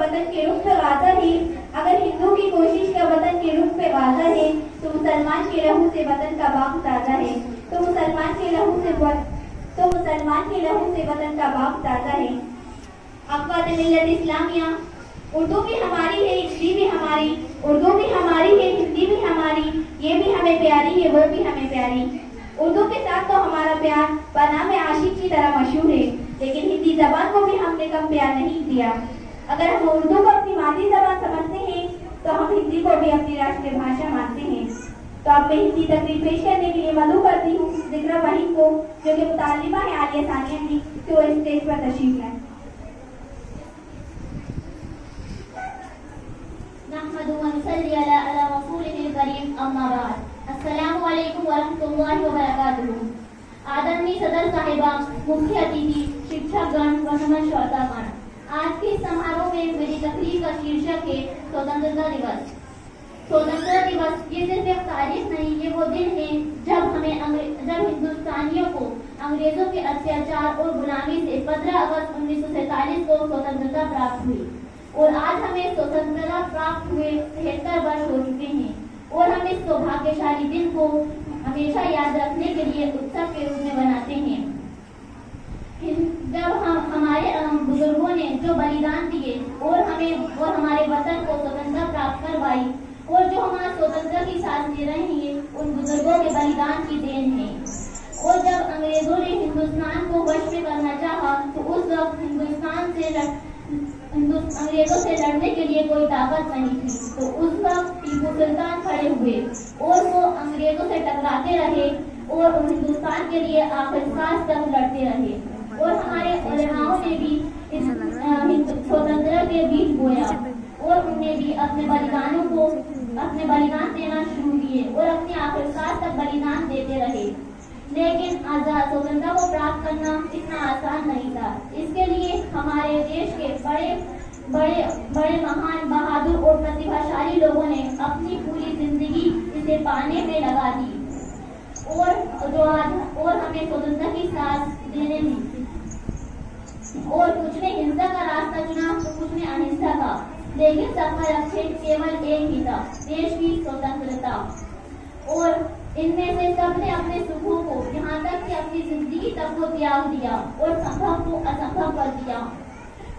वतन के रुख पे गाजा है। अगर हिंदू की कोशिश का वतन के रुख पे गाजा है तो मुसलमान के लहू से वतन का बाग ताज़ा है। तो मुसलमान के लहू से तो मुसलमान के लहू से वतन का बाग ताज़ा है। अकवाद मिल्लत इस्लामिया उर्दू भी हमारी है, हिंदी भी हमारी। उर्दू भी हमारी है, हिंदी भी हमारी। ये भी हमें प्यारी है, वो भी हमें प्यारी। उर्दू के साथ तो हमारा प्यार बनाम आशिक की तरह मशहूर है। लेकिन हिंदी जबान को भी हमने कम प्यार नहीं दिया। अगर हम उर्दू को अपनी मादरी जबान समझते हैं तो हम हिंदी को भी अपनी राष्ट्रीय भाषा मानते हैं। तो अब मैं हिंदी तकरीर पेश करने के लिए मधु करती हूँ ज़िक्र वहीद को, जो कि मुतालिबा है आलिया सानिया की वो स्टेज पर व रहमतुल्लाहि आदरणीय सदर साहिबा, मुख्य अतिथि, शिक्षकगण व समस्त श्रोतागण। आज के समारोह में मेरी तकरीर का शीर्षक है स्वतंत्रता दिवस। स्वतंत्रता दिवस, ये सिर्फ़ एक तारीख नहीं, ये वो दिन है जब हमें जब हिंदुस्तानियों को अंग्रेज़ों के अत्याचार और गुलामी से 15 अगस्त उन्नीस को स्वतंत्रता प्राप्त हुई। और आज हमें स्वतंत्रता प्राप्त हुए तिहत्तर वर्ष हो चुके हैं और हम इस सौभाग्यशाली दिन को हमेशा याद रखने के लिए उत्सव के रूप में बनाते हैं हिं- जब हम हमारे अम, बुज़ुर्गों ने जो बलिदान दिए और हमें और हमारे वतन को स्वतंत्रता प्राप्त करवाई और जो हमारा स्वतंत्रता की सांस ले रहे हैं उन बुज़ुर्गों के बलिदान की देन है। और जब अंग्रेज़ों ने हिंदुस्तान को वश में करना चाहा तो उस वक्त हिंदुस्तान से अंग्रेज़ों से लड़ने के लिए कोई ताकत नहीं थी। तो उस वक्त टीपू सुल्तान खड़े हुए और वो अंग्रेज़ों से टकराते रहे और हिंदुस्तान के लिए आखिर सांस तक लड़ते रहे। और हमारे उलमाओं ने भी इस स्वतंत्रता के बीच बोया। और उन्हें भी अपने बलिदानों को, अपने बलिदान देना शुरू किए और अपने आखिर सांस तक बलिदान देते रहे। लेकिन आज़ाद स्वतंत्रता को प्राप्त करना इतना आसान नहीं था। इसके लिए हमारे देश के बड़े बड़े बड़े महान, बहादुर और प्रतिभाशाली लोगों ने अपनी पूरी ज़िंदगी इसे पाने में लगा दी। और जो आज, और हमें स्वतंत्रता की सांस देने दी और कुछ ने हिंसा का रास्ता चुना तो कुछ ने अहिंसा का। लेकिन सबका लक्ष्य केवल एक ही था, देश की स्वतंत्रता। और इनमें से सबने अपने सुखों को, यहाँ तक कि अपनी ज़िंदगी तक को त्याग दिया और संभव को असंभव कर दिया।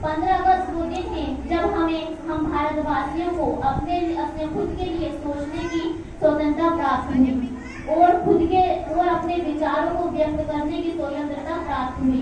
पंद्रह अगस्त वो दिन है जब हमें, हम भारतवासियों को अपने अपने खुद के लिए सोचने की स्वतंत्रता प्राप्त हुई। और खुद के, और अपने विचारों को व्यक्त करने की स्वतंत्रता प्राप्त हुई।